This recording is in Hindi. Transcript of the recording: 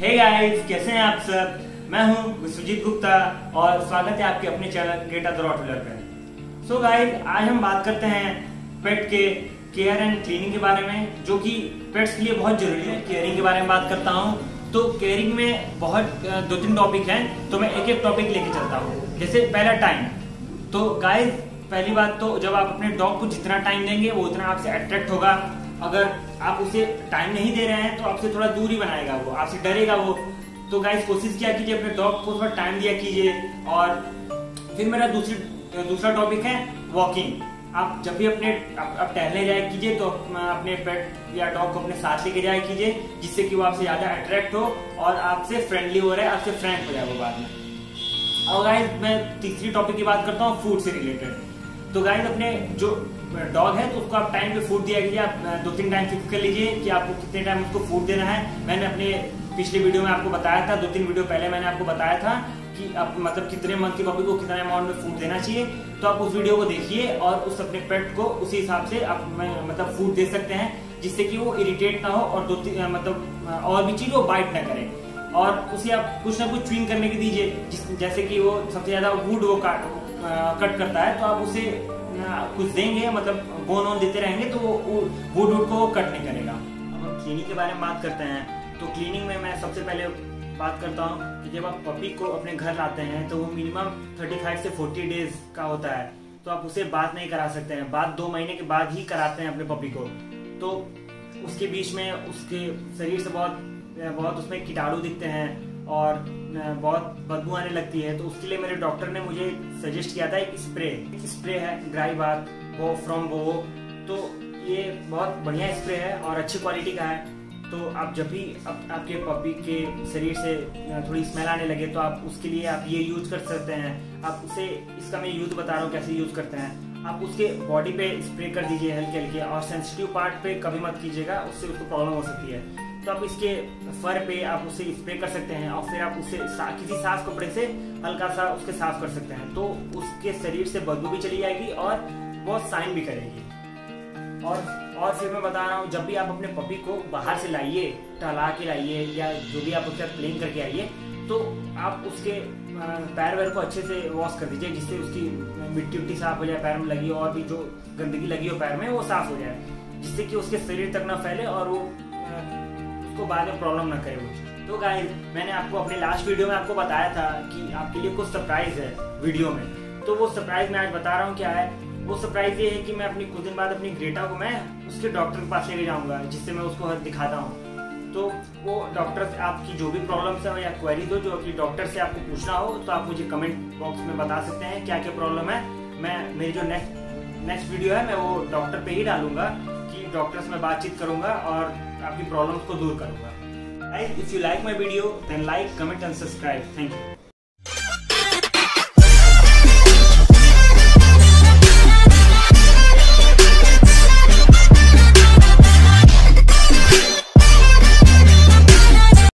गाइस कैसे हैं आप सब? मैं हूँ सुजीत गुप्ता और स्वागत है आपके अपने चैनल गेटा द रॉटलर पे। सो गाइस आज हम बात करते हैं पेट के केयर एंड क्लीनिंग के बारे में, जो कि पेट्स के लिए बहुत ज़रूरी है। केयरिंग के बारे में बात करता हूँ। तो केयरिंग में बहुत दो तीन टॉपिक हैं तो मैं एक एक टॉपिक लेके चलता हूँ। जैसे पहला टाइम तो गाइस पहली बात तो जब आप अपने डॉग को जितना टाइम देंगे, वो उतना आपसे अट्रैक्ट होगा। अगर आप उसे टाइम नहीं दे रहे हैं तो आपसे थोड़ा दूरी बनाएगा वो, आपसे डरेगा वो। तो गाइस कोशिश किया कीजिए, अपने डॉग को थोड़ा टाइम दिया कीजिए, और फिर मेरा दूसरी, दूसरा टॉपिक है वॉकिंग आप जब भी अपने, आप टहलने जाए कीजिए तो अपने पेट या डॉग को अपने साथ लेके जाए कीजिए, जिससे कि वो आपसे ज़्यादा अट्रैक्ट हो, और आपसे फ्रेंडली हो रहा है, आपसे फ्रेंड हो जाए वो बाद में। और गाइस मैं तीसरी टॉपिक की बात करता हूँ फ़ूड से रिलेटेड तो गाइस अपने जो डॉग है तो उसको आप टाइम पे फ़ूड दिया आप दो तीन टाइम फिक्स कर लीजिए कि आपको कितने टाइम उसको फ़ूड देना है। मैंने अपने पिछले वीडियो में आपको बताया था, दो तीन वीडियो पहले मैंने आपको बताया था कि आप मतलब कितने मंथ की पपी को कितना अमाउंट में फ़ूड देना चाहिए। तो आप उस वीडियो को देखिए और उस अपने पेट को उसी हिसाब से आप मतलब फ़ूड दे सकते हैं, जिससे कि वो इरिटेट ना हो और दो मतलब और भी चीज़ वो बाइट ना करे। और उसे आप कुछ ना कुछ च्विंग करने की दीजिए, जैसे कि वो सबसे ज़्यादा वुड वो काट कट करता है तो आप उसे कुछ देंगे मतलब बोन वोन देते रहेंगे तो वो वुड वुड को कट नहीं करेगा। अब हम क्लीनिंग के बारे में बात करते हैं। तो क्लीनिंग में मैं सबसे पहले बात करता हूँ कि जब आप पपी को अपने घर लाते हैं तो वो मिनिमम 35 से 40 डेज़ का होता है। तो आप उसे बात नहीं करा सकते हैं। बात दो महीने के बाद ही कराते हैं अपने पपी को। तो उसके बीच में उसके शरीर से बहुत बहुत उसमें कीटाणु दिखते हैं। और बहुत बदबू आने लगती है। तो उसके लिए मेरे डॉक्टर ने मुझे सजेस्ट किया था एक स्प्रे स्प्रे है ड्राई बाथ वो फ्रॉम वो तो ये बहुत बढ़िया स्प्रे है और अच्छी क्वालिटी का है। तो आप जब भी आप, आपके पपी के शरीर से थोड़ी स्मेल आने लगे तो आप उसके लिए आप ये यूज़ कर सकते हैं। आप उसे इसका मैं यूज़ बता रहा हूँ कैसे यूज़ करते हैं। आप उसके बॉडी पे स्प्रे कर दीजिए हल्के हल्के और सेंसिटिव पार्ट पे कभी मत कीजिएगा उससे उसको प्रॉब्लम हो सकती है। तो आप इसके फर पे आप उसे स्प्रे कर सकते हैं और फिर आप उसे सा, किसी साफ़ कपड़े से हल्का सा उसके साफ़ कर सकते हैं। तो उसके शरीर से बदबू भी चली जाएगी और बहुत साइन भी करेगी। और और फिर मैं बता रहा हूँ जब भी आप अपने पपी को बाहर से लाइए टहला के लाइए या जो भी आप उसके साथ करके आइए तो आप उसके पैर वैर को अच्छे से वॉश कर दीजिए जिससे उसकी मिट्टी उट्टी साफ़ हो जाए पैर में लगी और भी जो गंदगी लगी हो पैर में वो साफ़ हो जाए जिससे कि उसके शरीर तक ना फैले और वो उसको बाद में प्रॉब्लम ना करे वो तो गाइस मैंने आपको अपने लास्ट वीडियो में आपको बताया था कि आपके लिए कुछ सरप्राइज़ है वीडियो में। तो वो सरप्राइज़ मैं आज बता रहा हूँ क्या है। वो सरप्राइज़ ये है कि मैं अपनी कुछ दिन बाद अपनी ग्रेटा को मैं उसके डॉक्टर के पास लेके जाऊँगा, जिससे मैं उसको दिखाता हूँ। तो वो डॉक्टर से आपकी जो भी प्रॉब्लम है या क्वेरी हो, जो कि डॉक्टर से आपको पूछना हो तो आप मुझे कमेंट बॉक्स में बता सकते हैं क्या क्या प्रॉब्लम है। मैं, मेरी जो नेक्स्ट नेक्स्ट वीडियो है, मैं वो डॉक्टर पे ही डालूँगा। डॉक्टर से मैं बातचीत करूँगा और आपकी प्रॉब्लम को दूर करूँगा। If you like my video then like comment and subscribe thank you